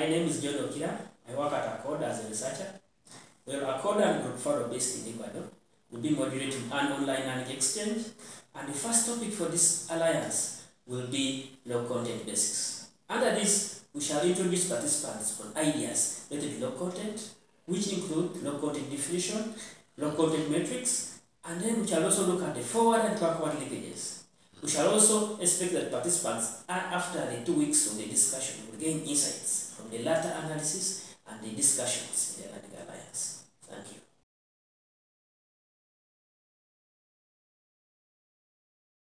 My name is John Okiira. I work at ACODE as a researcher. Well, ACODE and Grupo FARO based in Ecuador will be moderating an online learning exchange. And the first topic for this alliance will be low content basics. Under this, we shall introduce participants on ideas related to low content, which include low content definition, low content metrics, and then we shall also look at the forward and backward linkages. We shall also expect that participants, after the two weeks of the discussion, will gain insights the latter analysis and the discussions